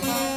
Bye.